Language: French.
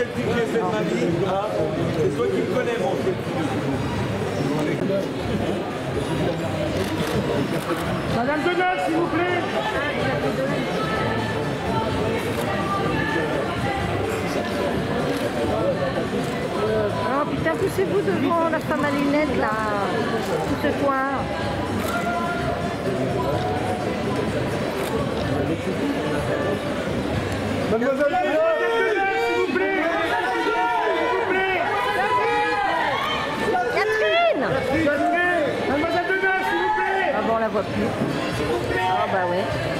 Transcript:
selfie que j'ai fait de ma vie. Hein. C'est toi qui me connais, mon Madame Deneuve, s'il vous plaît. Oh putain, poussez-vous devant la femme à lunettes là, tout ce coin. Mademoiselle Avant, on la voit plus. Ah, bah ouais.